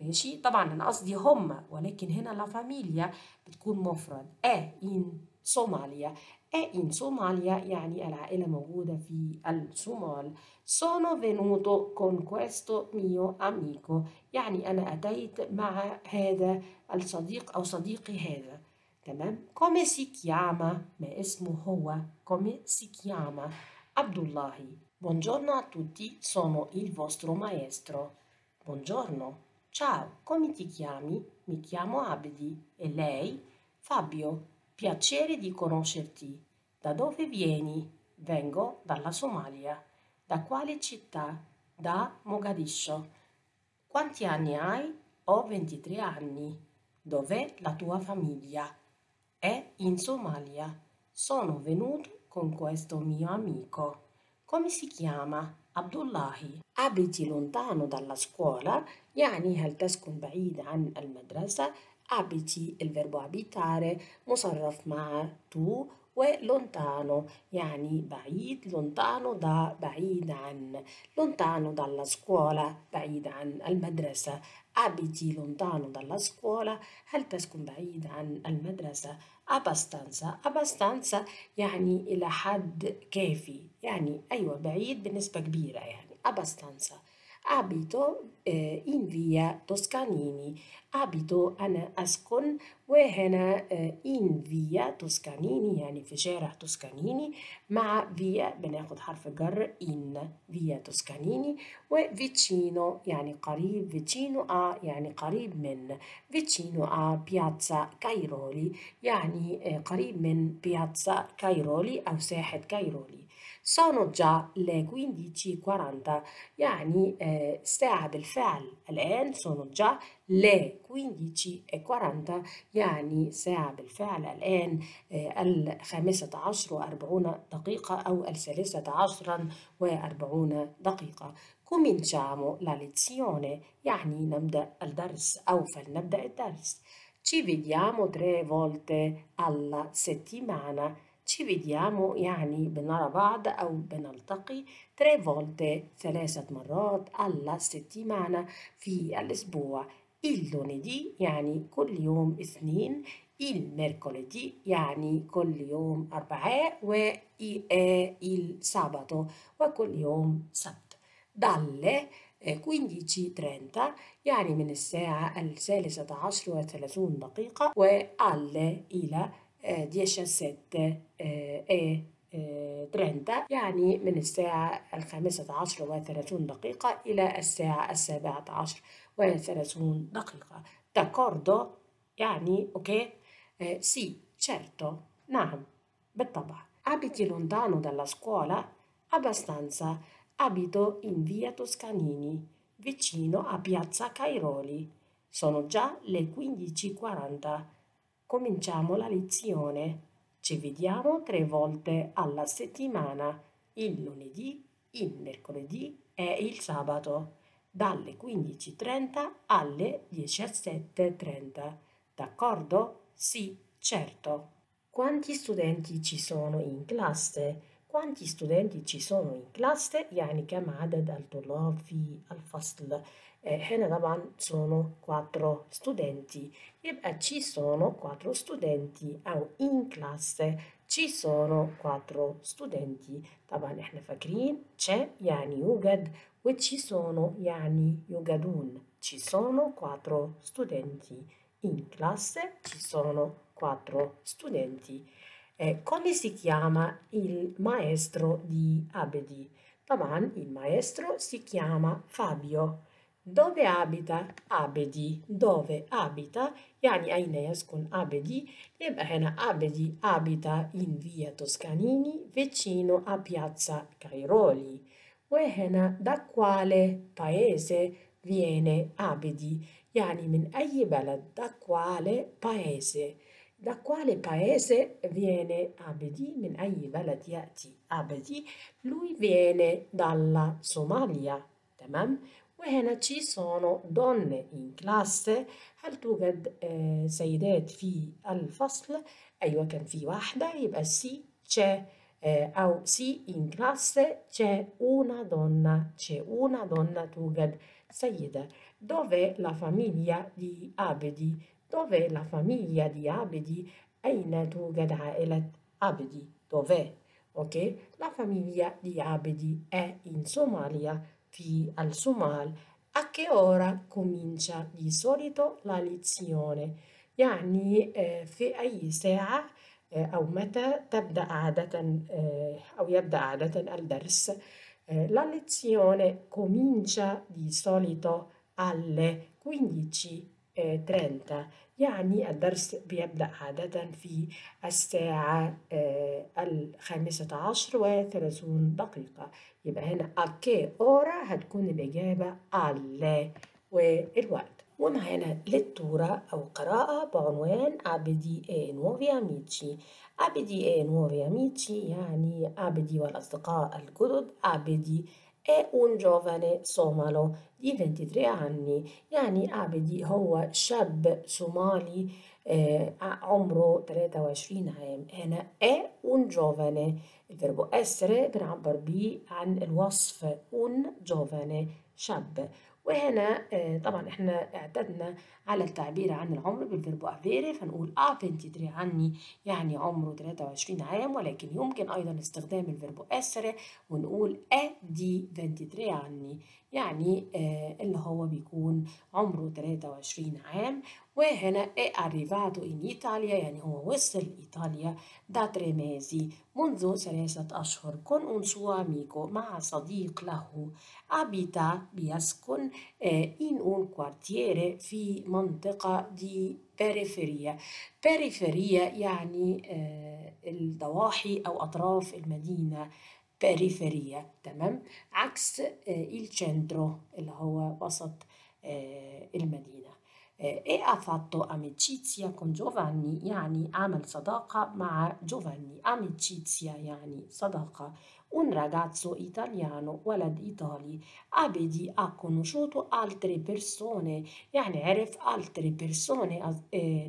[SPEAKER 1] ماشي؟ طبعا أنا قصدي هم ولكن هنا لا فاميليا بتكون مفرد. أ إن صوماليا. ا إن صوماليا يعني العائلة موجودة في الصومال sono venuto con questo mio amico يعني أنا أتيت مع هذا الصديق أو صديقي هذا تمام come si chiama ما اسمه هو come si chiama Abdullahi buongiorno a tutti sono il vostro maestro buongiorno ciao come ti chiami mi chiamo Abdi e lei Fabio piacere di conoscerti da dove vieni vengo dalla Somalia da quale città da Mogadiscio quanti anni hai ho 23 anni dov'è la tua famiglia è in Somalia. Sono venuto con questo mio amico. Come si chiama? Abdullahi. Abiti lontano dalla scuola يعني هل تسكن بعيد عن المدرسة abiti verbo abitare مصرف مع تو ولونتانو يعني بعيد لونتانو دا بعيد عن lontano dalla scuola بعيد عن المدرسة abiti lontano dalla scuola هل تسكن بعيد عن المدرسة abbastanza abbastanza يعني إلى حد كافي يعني أيوة بعيد بنسبة كبيرة يعني abbastanza. Abito eh, in via Toscanini. Abito أنا أسكن وهنا in via Toscanini يعني في شارع توسكانيني مع via بناخد حرف جر in via Toscanini وفيتشينو يعني قريب فيتشينو a يعني قريب من vicino a piazza Cairoli يعني قريب من piazza Cairoli أو ساحة كايرولي sono già le 15.40 يعني الساعة بالفعل الآن sono già le 15.40 يعني ساعة بالفعل الآن الخامسة عشر وأربعون دقيقة أو الثالثة عصرا وأربعون دقيقة cominciamo la lezione. يعني نبدأ الدرس أو فلنبدأ الدرس ci vediamo tre volte alla settimana. Ci vediamo يعني بنرى بعض أو بنلتقي tre volte ثلاثة مرات alla settimana في الأسبوع il lunedì يعني كل يوم اثنين il mercoledì يعني كل يوم أربعاء و il sabato وكل يوم سبت dalle 15.30 يعني من الساعة الثالثة عشر وثلاثون دقيقة وعلى إلى 17 e 30 يعني من الساعة الخامسة عشر وثلاثون دقيقة إلى الساعة السابعة عشر وثلاثون دقيقة d'accordo يعني أوكي eh, sì certo نعم بالطبع abiti lontano dalla scuola abbastanza abito in via Toscanini vicino a piazza Cairoli sono già le 15.40 cominciamo la lezione ci vediamo tre volte alla settimana il lunedì il mercoledì e il sabato dalle 15.30 alle 17.30. D'accordo? Sì, certo. Quanti studenti ci sono in classe? quanti studenti ci sono in classe يعني كم عدد الطلاب في الفصل هنا طبعا sono quattro studenti يبقى ci sono quattro studenti أو in classe ci sono quattro studenti طبعا احنا فاكرين c'è يعني يوجد و ci sono يعني يوجدون ci sono quattro studenti in classe ci sono quattro studenti eh, come si chiama il maestro di Abedi طبعا il maestro si chiama Fabio dove abita abedi dove abita يعني أين يسكن abedi يبقى هنا abedi abita in via Toscanini vicino a piazza Cairoli وهنا da quale paese viene abedi يعني من أي بلد da quale paese da quale paese viene Abedi من أي بلد يأتي Abedi lui viene dalla Somalia تمام وهنا ci sono donne in classe هل توجد آه، سيدات في الفصل؟ أيوة كان في واحدة. يبقى sì c'è آه، أو sì in classe c'è una donna c'è una donna توجد سيدة. dov'è la famiglia di Abedi dov'è la famiglia di Abedi أين توجد عائلة أبدي دوفي أوكي لا فاميليا دي أبدي إن صوماليا في الصومال a che ora comincia di solito la lezione يعني في أي ساعة أو متى تبدأ عادة أو يبدأ عادة الدرس la lezione comincia di solito alle 15:30 يعني الدرس بيبدأ عادة في الساعة الخامسة عشر وثلاثون دقيقة. يبقى هنا che ora هتكون الإجابة alle والوقت. ومعانا للتورة أو قراءة بعنوان Abidi e nuovi amici Abidi e nuovi amici يعني Abidi والأصدقاء الجدد Abidi è un giovane somalo di 23 anni. يعني عبدي هو شاب صومالي آه عمره 23 عام هنا è un giovane. الفيربو essere بنعبر بيه عن الوصف un giovane شاب وهنا آه طبعا إحنا اعتدنا على التعبير عن العمر بال verbo avere فنقول ha 23 anni يعني عمره 23 عام ولكن يمكن أيضا استخدام ال verbo essere ونقول è di 23 anni. يعني آه اللي هو بيكون عمره 23 عام وهنا è arrivato in Italia يعني هو وصل إيطاليا da tre mesi منذ ثلاثة أشهر. con un suo amico مع صديق له. abita بيسكن آه in un quartiere في منطقة di periferia periferia يعني آه الضواحي أو أطراف المدينة periferia تمام؟ عكس il centro اللي هو وسط المدينة. e ha fatto amicizia con Giovanni يعني عمل صداقة مع جوفاني. amicizia يعني صداقة. un ragazzo italiano ولد إيطالي Abedi ha conosciuto altre persone يعني عرف altre persone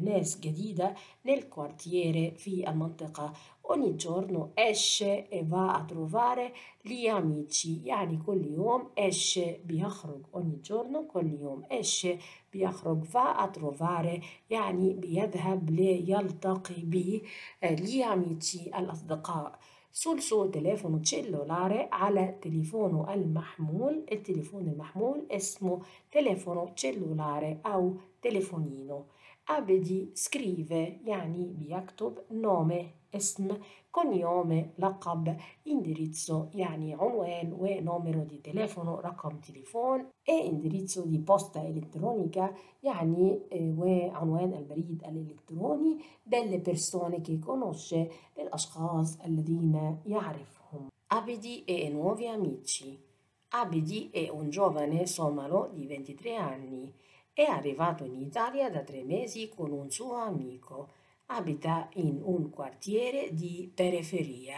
[SPEAKER 1] ناس جديدة nel quartiere في المنطقة ogni giorno esce e va a trovare gli amici يعني كل يوم esce بيخرج ogni giorno كل يوم esce بيخرج va a trovare يعني بيذهب ليلتقي ب gli amici الأصدقاء sul suo telefono cellulare على تليفونه المحمول التليفون المحمول اسمه تليفونو cellulare أو تليفونينو Abedi scrive يعني بيكتب nome اسم cognome لقب indirizzo يعني عنوان ونوميرو دي تليفونو رقم تليفون e indirizzo di posta elettronica يعني وعنوان البريد الإلكتروني delle persone che conosce للأشخاص الذين يعرفهم Abedi e nuovi amici Abedi è un giovane somalo di 23 anni è arrivato in Italia da tre mesi con un suo amico abita in un quartiere di periferia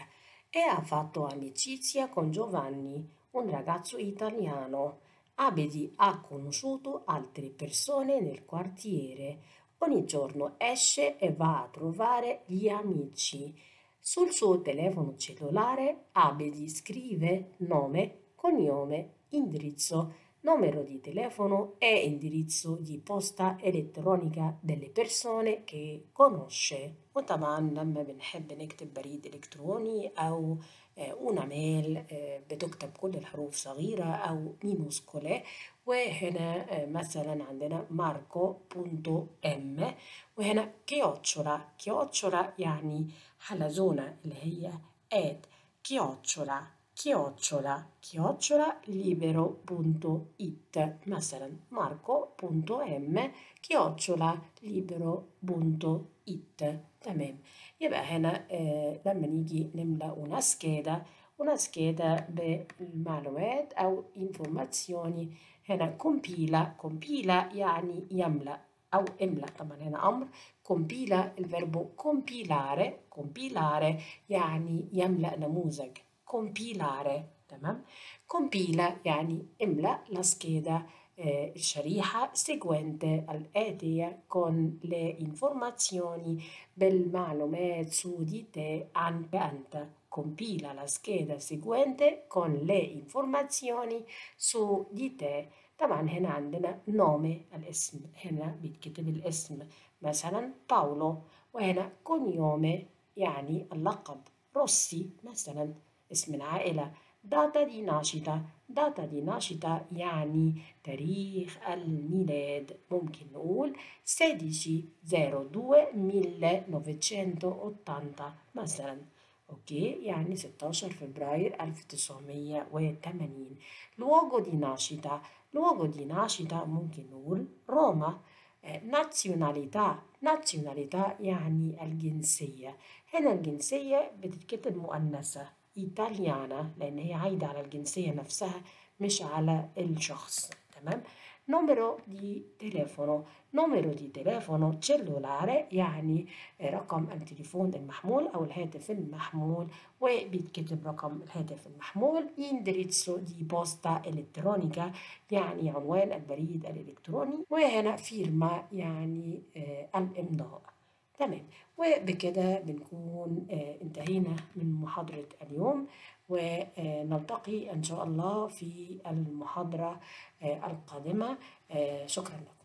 [SPEAKER 1] e ha fatto amicizia con Giovanni, un ragazzo italiano. Abedi ha conosciuto altre persone nel quartiere. Ogni giorno esce e va a trovare gli amici. Sul suo telefono cellulare Abedi scrive nome, cognome, indirizzo numero di telefono e indirizzo di posta elettronica delle persone che conosce. وطبعا لما بنحب نكتب بريد إلكتروني أو una mail بتكتب كل الحروف صغيرة أو minuscole وهنا مثلا عندنا Marco punto m وهنا chiocciola chiocciola يعني حلزونة اللي هي اد كيوتشولا chiocciola chiocciola libero.it مثلا marco.m chiocciola libero.it تمام يبقى هنا آه لما نيجي نملأ una scheda una scheda بالمعلومات أو informazioni هنا compila compila يعني يملأ أو املأ طبعا هنا أمر compila الفيربو compilare compilare يعني يملأ نموذج compilare تمام compila يعني املأ la scheda eh, الشريحة seguente الآتية con le informazioni بالمعلومات su di te عنك أنت compila la scheda seguente con le informazioni su di te طبعا هنا عندنا nome الاسم هنا بيتكتب الاسم مثلا Paolo وهنا cognome يعني اللقب Rossi مثلا اسم العائلة. data di nascita. data di nascita يعني تاريخ الميلاد. ممكن نقول 16 1980 مثلا. أوكي يعني 16 فبراير 1980 luogo di nascita luogo di nascita ممكن نقول روما. نازيوناليتا. نازيوناليتا يعني الجنسية. هنا الجنسية بتتكتب مؤنثة. إيطاليانا لأن هي عايدة على الجنسية نفسها مش على الشخص. تمام؟ numero di telefono. numero di telefono cellulare يعني رقم التليفون المحمول أو الهاتف المحمول. وبيتكتب رقم الهاتف المحمول. indirizzo di posta elettronica يعني عنوان البريد الإلكتروني. وهنا firma يعني آه الإمضاء. تمام. وبكده بنكون آه انتهينا من محاضرة اليوم ونلتقي إن شاء الله في المحاضرة آه القادمة. شكرا لكم.